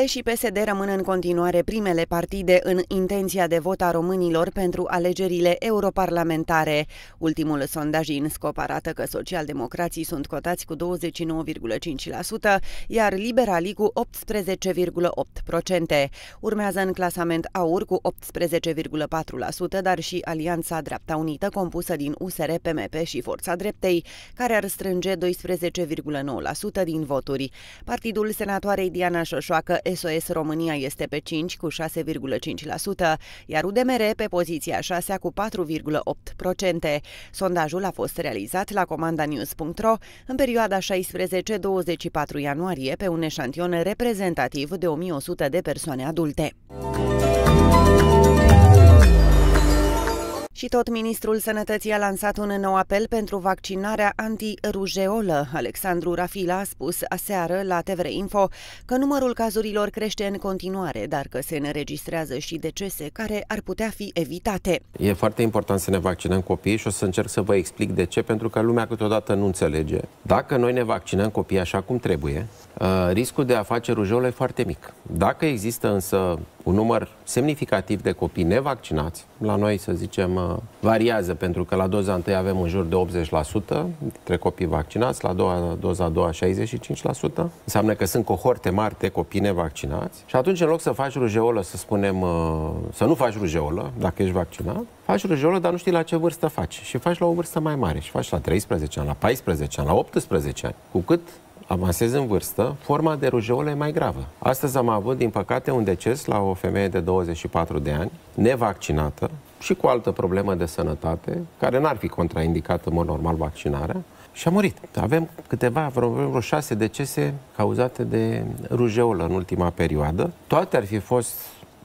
PNL și PSD rămân în continuare primele partide în intenția de vot a românilor pentru alegerile europarlamentare. Ultimul sondaj INSCOP arată că socialdemocrații sunt cotați cu 29,5%, iar liberalii cu 18,8%. Urmează în clasament AUR cu 18,4%, dar și Alianța Dreapta Unită, compusă din USR, PMP și Forța Dreptei, care ar strânge 12,9% din voturi. Partidul senatoarei Diana Șoșoacă SOS România este pe 5 cu 6,5%, iar UDMR pe poziția 6 cu 4,8%. Sondajul a fost realizat la comanda news.ro în perioada 16-24 ianuarie pe un eșantion reprezentativ de 1100 de persoane adulte. Și tot ministrul Sănătății a lansat un nou apel pentru vaccinarea anti-rujeolă. Alexandru Rafila a spus aseară la TVR Info că numărul cazurilor crește în continuare, dar că se înregistrează și decese care ar putea fi evitate. E foarte important să ne vaccinăm copiii și o să încerc să vă explic de ce, pentru că lumea câteodată nu înțelege. Dacă noi ne vaccinăm copiii așa cum trebuie, uh, riscul de a face rujeolă e foarte mic. Dacă există însă un număr semnificativ de copii nevaccinați. La noi, să zicem, uh, variază, pentru că la doza întâi avem în jur de 80% dintre copii vaccinați, la doua, doza a doua 65%. Înseamnă că sunt cohorte mari de copii nevaccinați. Și atunci, în loc să faci rujeolă, să spunem, uh, să nu faci rujeolă, dacă ești vaccinat, faci rujeolă, dar nu știi la ce vârstă faci. Și faci la o vârstă mai mare. Și faci la 13 ani, la 14 ani, la 18 ani. Cu cât avansezi în vârstă, forma de rujeolă e mai gravă. Astăzi am avut, din păcate, un deces la o femeie de 24 de ani, nevaccinată și cu altă problemă de sănătate, care n-ar fi contraindicată în mod normal vaccinarea, și a murit. Avem câteva, vreo, vreo șase decese cauzate de rujeolă în ultima perioadă. Toate ar fi fost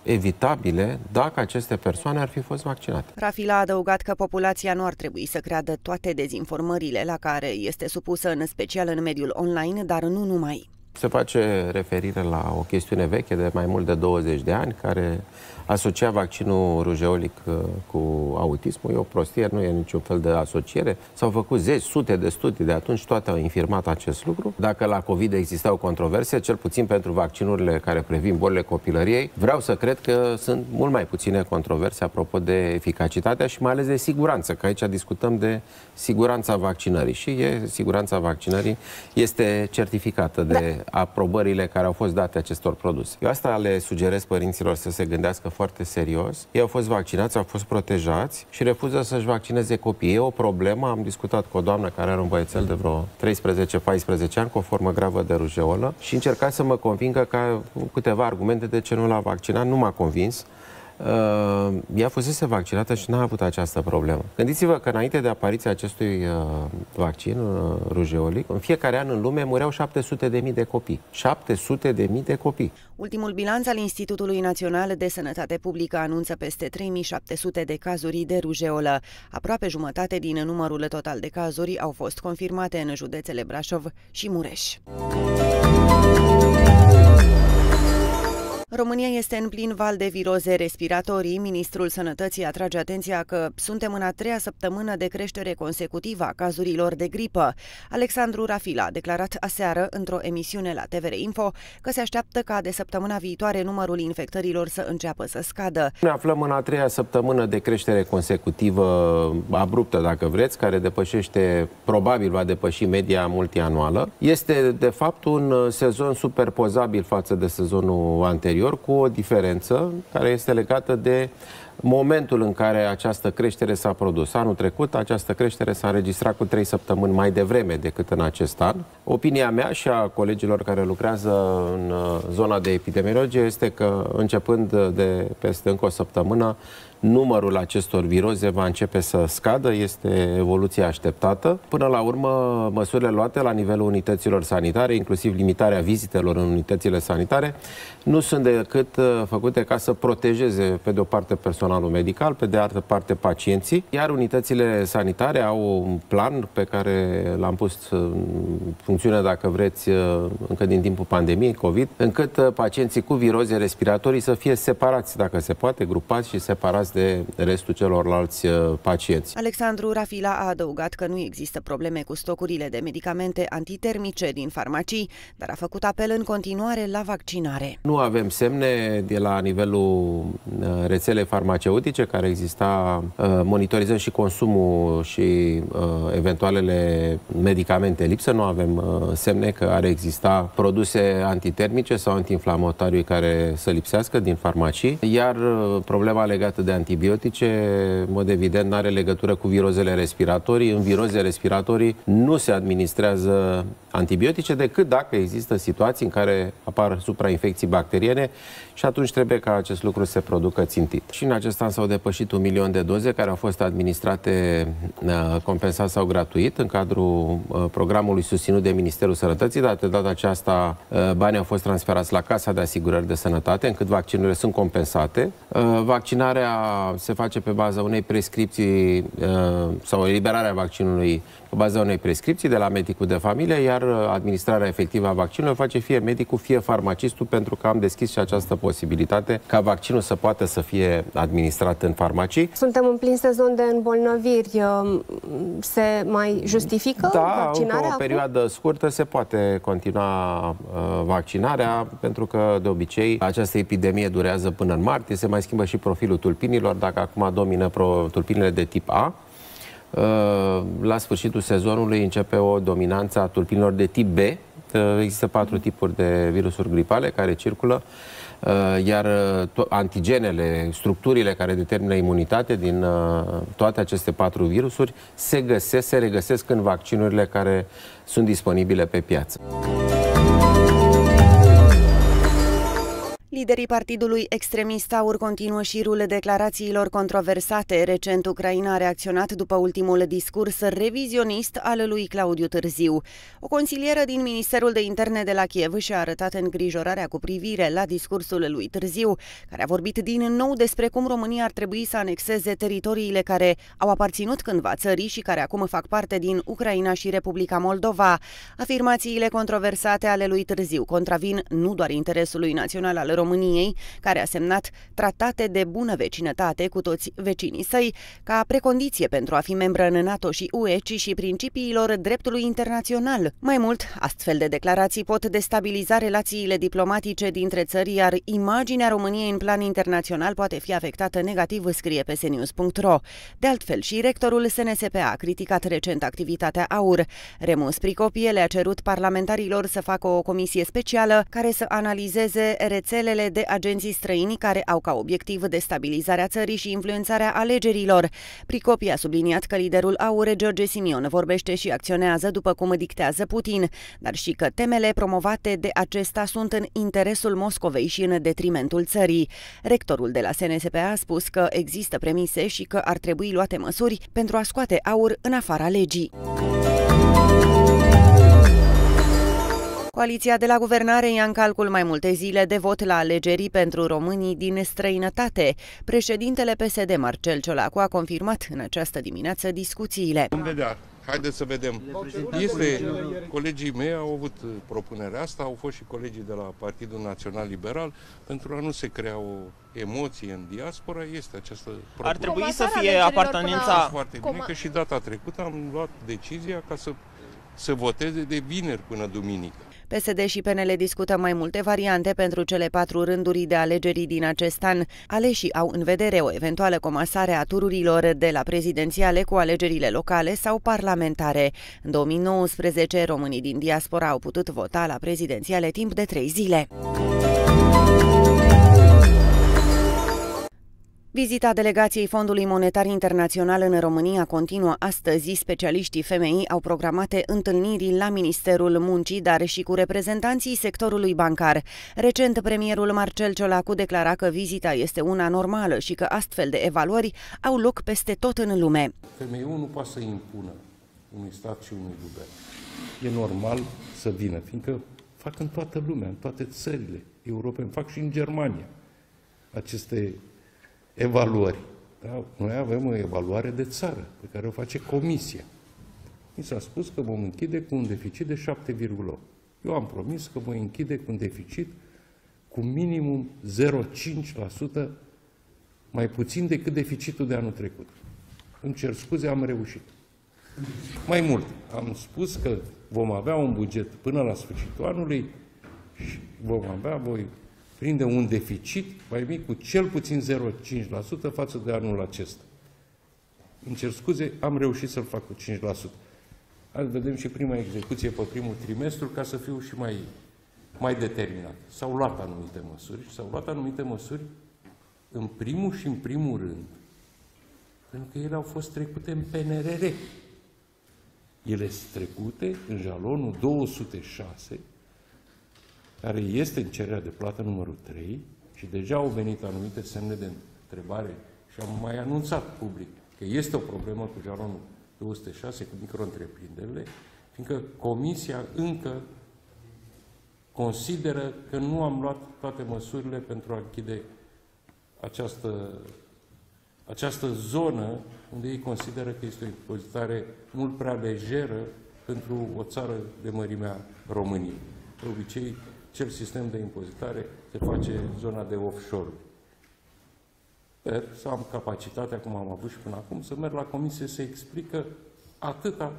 evitabile dacă aceste persoane ar fi fost vaccinate. Rafila a adăugat că populația nu ar trebui să creadă toate dezinformările la care este supusă în special în mediul online, dar nu numai. Se face referire la o chestiune veche de mai mult de 20 de ani care asocia vaccinul rujeolic uh, cu autismul. E o prostie, nu e niciun fel de asociere. S-au făcut zeci, sute de studii de atunci, toate au infirmat acest lucru. Dacă la COVID existau controverse, cel puțin pentru vaccinurile care previn bolile copilăriei, vreau să cred că sunt mult mai puține controverse apropo de eficacitatea și mai ales de siguranță, că aici discutăm de siguranța vaccinării și e, siguranța vaccinării este certificată de da. Aprobările care au fost date acestor produse. Eu asta le sugerez părinților să se gândească foarte serios. Ei au fost vaccinați, au fost protejați și refuză să-și vaccineze copiii. E o problemă. Am discutat cu o doamnă care are un băiețel de vreo 13-14 ani cu o formă gravă de rujeolă și încerca să mă convingă ca câteva argumente de ce nu l-a vaccinat. Nu m-a convins uh, ea fusese vaccinată și n-a avut această problemă. Gândiți-vă că înainte de apariția acestui uh, vaccin, uh, rujeolic, în fiecare an în lume mureau 700 de mii de copii. 700 de mii de copii. Ultimul bilanț al Institutului Național de Sănătate Publică anunță peste 3700 de cazuri de rujeolă. Aproape jumătate din numărul total de cazuri au fost confirmate în județele Brașov și Mureș. România este în plin val de viroze respiratorii. Ministrul Sănătății atrage atenția că suntem în a treia săptămână de creștere consecutivă a cazurilor de gripă. Alexandru Rafila a declarat aseară într-o emisiune la TVR Info că se așteaptă ca de săptămâna viitoare numărul infectărilor să înceapă să scadă. Ne aflăm în a treia săptămână de creștere consecutivă abruptă, dacă vreți, care depășește, probabil va depăși media multianuală. Este, de fapt, un sezon superpozabil față de sezonul anterior anterior, cu o diferență care este legată de momentul în care această creștere s-a produs. Anul trecut, această creștere s-a înregistrat cu trei săptămâni mai devreme decât în acest an. Opinia mea și a colegilor care lucrează în uh, zona de epidemiologie este că, începând de peste încă o săptămână, numărul acestor viroze va începe să scadă, este evoluția așteptată. Până la urmă, măsurile luate la nivelul unităților sanitare, inclusiv limitarea vizitelor în unitățile sanitare, nu sunt decât uh, făcute ca să protejeze, pe de o parte, persoanele personalul medical, pe de altă parte pacienții, iar unitățile sanitare au un plan pe care l-am pus în funcțiune, dacă vreți, încă din timpul pandemiei COVID, încât pacienții cu viroze respiratorii să fie separați, dacă se poate, grupați și separați de restul celorlalți pacienți. Alexandru Rafila a adăugat că nu există probleme cu stocurile de medicamente antitermice din farmacii, dar a făcut apel în continuare la vaccinare. Nu avem semne de la nivelul uh, rețelei farmaceutice care exista, uh, monitorizăm și consumul și uh, eventualele medicamente lipsă, nu avem semne că ar exista produse antitermice sau antiinflamatorii care să lipsească din farmacii, iar problema legată de antibiotice, în mod evident, nu are legătură cu virozele respiratorii. În viroze respiratorii nu se administrează antibiotice decât dacă există situații în care apar suprainfecții bacteriene și atunci trebuie ca acest lucru să se producă țintit. Și în acest an s-au depășit un milion de doze care au fost administrate uh, compensat sau gratuit în cadrul uh, programului susținut de Ministerul Sănătății, dar de data aceasta uh, banii au fost transferați la Casa de Asigurări de Sănătate, încât vaccinurile sunt compensate. Vaccinarea se face pe baza unei prescripții sau eliberarea vaccinului pe baza unei prescripții de la medicul de familie, iar administrarea efectivă a vaccinului face fie medicul, fie farmacistul, pentru că am deschis și această posibilitate ca vaccinul să poată să fie administrat în farmacii. Suntem în plin sezon de îmbolnăviri. Um, se mai justifică da, vaccinarea? Da, o perioadă acum? scurtă se poate continua uh, vaccinarea, pentru că de obicei această epidemie durează până în martie, se mai schimbă și profilul tulpinilor, dacă acum domină pro, tulpinile de tip A, uh, la sfârșitul sezonului începe o dominanță a tulpinilor de tip B. Uh, există patru tipuri de virusuri gripale care circulă. Uh, iar uh, antigenele, structurile care determină imunitate din uh, toate aceste patru virusuri se găsesc, se regăsesc în vaccinurile care sunt disponibile pe piață. Liderii partidului extremist Aur continuă șirul declarațiilor controversate. Recent, Ucraina a reacționat după ultimul discurs revizionist al lui Claudiu Târziu. O consilieră din Ministerul de Interne de la Kiev și-a arătat îngrijorarea cu privire la discursul lui Târziu, care a vorbit din nou despre cum România ar trebui să anexeze teritoriile care au aparținut cândva țării și care acum fac parte din Ucraina și Republica Moldova. Afirmațiile controversate ale lui Târziu contravin nu doar interesului național al României, României, care a semnat tratate de bună vecinătate cu toți vecinii săi, ca precondiție pentru a fi membră în NATO și UE, ci și principiilor dreptului internațional. Mai mult, astfel de declarații pot destabiliza relațiile diplomatice dintre țări, iar imaginea României în plan internațional poate fi afectată negativ, scrie pe senius.ro. De altfel, și rectorul SNSPA a criticat recent activitatea AUR. Remus Pricopie le-a cerut parlamentarilor să facă o comisie specială care să analizeze rețelele rețelele de agenții străini care au ca obiectiv destabilizarea țării și influențarea alegerilor. Pricopi a subliniat că liderul AURE, George Simion, vorbește și acționează după cum dictează Putin, dar și că temele promovate de acesta sunt în interesul Moscovei și în detrimentul țării. Rectorul de la SNSP a spus că există premise și că ar trebui luate măsuri pentru a scoate AUR în afara legii. Coaliția de la guvernare ia în calcul mai multe zile de vot la alegerii pentru românii din străinătate. Președintele PSD Marcel Ciolacu a confirmat în această dimineață discuțiile. Vom vedea. Haideți să vedem. Este, colegii mei au avut propunerea asta, au fost și colegii de la Partidul Național Liberal, pentru a nu se crea o emoție în diaspora, este această propunere. Ar trebui să fie apartenența... Foarte bine că și data trecută am luat decizia ca să, să voteze de vineri până duminică. PSD și PNL discută mai multe variante pentru cele patru rânduri de alegeri din acest an. Aleșii au în vedere o eventuală comasare a tururilor de la prezidențiale cu alegerile locale sau parlamentare. În 2019, românii din diaspora au putut vota la prezidențiale timp de trei zile. Vizita delegației Fondului Monetar Internațional în România continuă astăzi. Specialiștii FMI au programate întâlniri la Ministerul Muncii, dar și cu reprezentanții sectorului bancar. Recent, premierul Marcel Ciolacu declara că vizita este una normală și că astfel de evaluări au loc peste tot în lume. FMI-ul nu poate să impună unui stat și unui guvern. E normal să vină, fiindcă fac în toată lumea, în toate țările europene, fac și în Germania aceste evaluări. Da? Noi avem o evaluare de țară pe care o face comisia. Mi s-a spus că vom închide cu un deficit de 7,8. Eu am promis că voi închide cu un deficit cu minimum 0,5% mai puțin decât deficitul de anul trecut. Îmi cer scuze, am reușit. Mai mult, am spus că vom avea un buget până la sfârșitul anului și vom avea, voi prinde un deficit mai mic cu cel puțin 0,5% față de anul acesta. Îmi cer scuze, am reușit să-l fac cu 5%. Hai vedem și prima execuție pe primul trimestru ca să fiu și mai, mai determinat. S-au luat anumite măsuri și s-au luat anumite măsuri în primul și în primul rând pentru că ele au fost trecute în PNRR. Ele sunt trecute în jalonul 206, care este în cererea de plată numărul 3 și deja au venit anumite semne de întrebare și am mai anunțat public că este o problemă cu jalonul 206 cu micro-întreprinderile, fiindcă Comisia încă consideră că nu am luat toate măsurile pentru a închide această, această zonă unde ei consideră că este o impozitare mult prea lejeră pentru o țară de mărimea României. De obicei, cel sistem de impozitare se face în zona de offshore. Sper să am capacitatea, cum am avut și până acum, să merg la comisie să explică atâta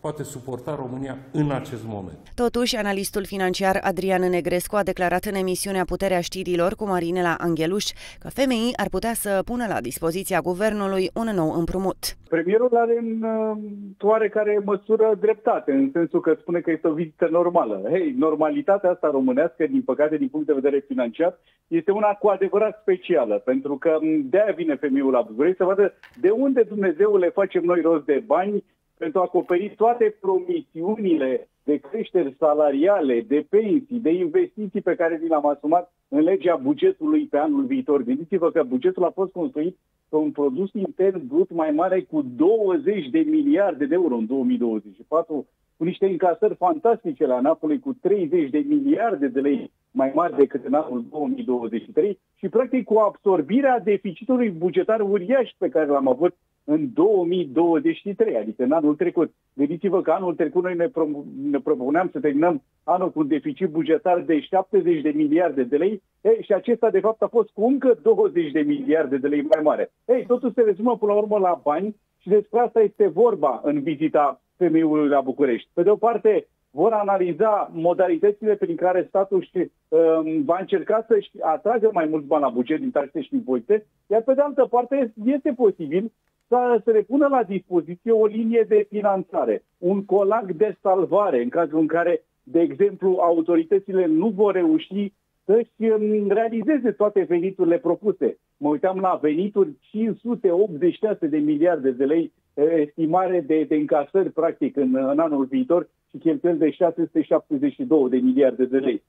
poate suporta România în acest moment. Totuși, analistul financiar Adrian Negrescu a declarat în emisiunea Puterea Știrilor cu Marinela Angheluș că FMI ar putea să pună la dispoziția guvernului un nou împrumut. Premierul are în uh, oarecare măsură dreptate, în sensul că spune că este o vizită normală. Hei, normalitatea asta românească, din păcate, din punct de vedere financiar, este una cu adevărat specială, pentru că de-aia vine FMI-ul la București să vadă de unde Dumnezeu le facem noi rost de bani pentru a acoperi toate promisiunile de creșteri salariale, de pensii, de investiții pe care vi le-am asumat în legea bugetului pe anul viitor. Gândiți-vă că bugetul a fost construit pe un produs intern brut mai mare cu 20 de miliarde de euro în 2024, cu niște încasări fantastice la Napoli cu 30 de miliarde de lei mai mari decât în anul 2023 și practic cu absorbirea deficitului bugetar uriaș pe care l-am avut în 2023, adică în anul trecut. Gândiți-vă că anul trecut noi ne, pro- ne propuneam să terminăm anul cu un deficit bugetar de 70 de miliarde de lei ei, și acesta de fapt a fost cu încă 20 de miliarde de lei mai mare. Ei, totul se rezumă până la urmă la bani și despre asta este vorba în vizita femeiului la București. Pe de o parte, vor analiza modalitățile prin care statul și, uh, va încerca să-și atragă mai mulți bani la buget din taxe și impozite, iar pe de altă parte este posibil să se le pună la dispoziție o linie de finanțare, un colac de salvare în cazul în care, de exemplu, autoritățile nu vor reuși să-și um, realizeze toate veniturile propuse. Mă uitam la venituri 586 de miliarde de lei, estimare de, de încasări, practic, în, în anul viitor și cheltuieli de 672 de miliarde de lei.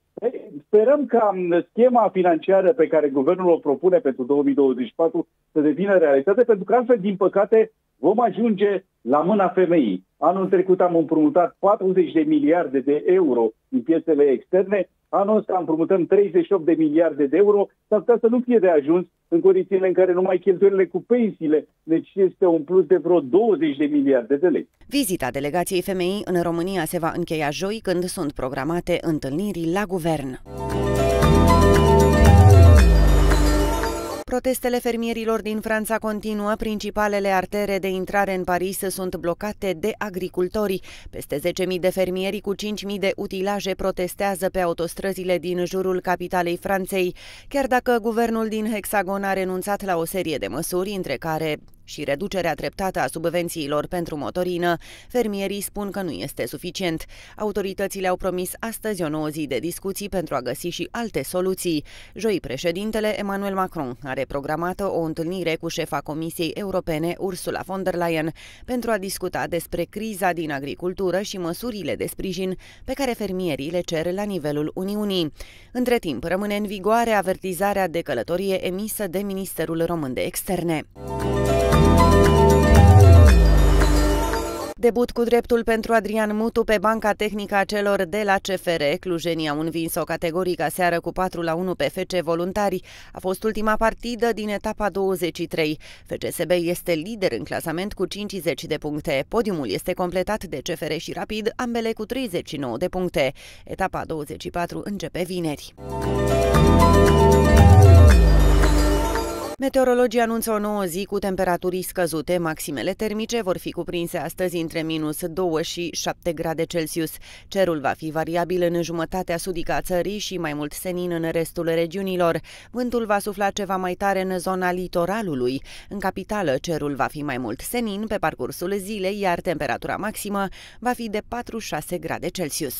Sperăm ca um, schema financiară pe care guvernul o propune pentru 2024 să devină realitate, pentru că altfel, din păcate, vom ajunge la mâna femeii. Anul trecut am împrumutat 40 de miliarde de euro în piețele externe, anul ăsta împrumutăm 38 de miliarde de euro, s-ar putea să nu fie de ajuns în condițiile în care numai cheltuielile cu pensiile, deci este un plus de vreo 20 de miliarde de lei. Vizita delegației femeii în România se va încheia joi când sunt programate întâlniri la guvern. Protestele fermierilor din Franța continuă. Principalele artere de intrare în Paris sunt blocate de agricultori. Peste 10.000 de fermieri cu 5.000 de utilaje protestează pe autostrăzile din jurul capitalei Franței. Chiar dacă guvernul din Hexagon a renunțat la o serie de măsuri, între care și reducerea treptată a subvențiilor pentru motorină, fermierii spun că nu este suficient. Autoritățile au promis astăzi o nouă zi de discuții pentru a găsi și alte soluții. Joi, președintele Emmanuel Macron are programată o întâlnire cu șefa Comisiei Europene Ursula von der Leyen pentru a discuta despre criza din agricultură și măsurile de sprijin pe care fermierii le cer la nivelul Uniunii. Între timp, rămâne în vigoare avertizarea de călătorie emisă de Ministerul Român de Externe. Debut cu dreptul pentru Adrian Mutu pe banca tehnică a celor de la CFR. Clujenii au învins-o categorică seară cu 4 la 1 pe FC Voluntari. A fost ultima partidă din etapa 23. FCSB este lider în clasament cu 50 de puncte. Podiumul este completat de CFR și Rapid, ambele cu 39 de puncte. Etapa 24 începe vineri. Meteorologii anunță o nouă zi cu temperaturi scăzute. Maximele termice vor fi cuprinse astăzi între minus 2 și 7 grade Celsius. Cerul va fi variabil în jumătatea sudică a țării și mai mult senin în restul regiunilor. Vântul va sufla ceva mai tare în zona litoralului. În capitală, cerul va fi mai mult senin pe parcursul zilei, iar temperatura maximă va fi de 4-6 grade Celsius.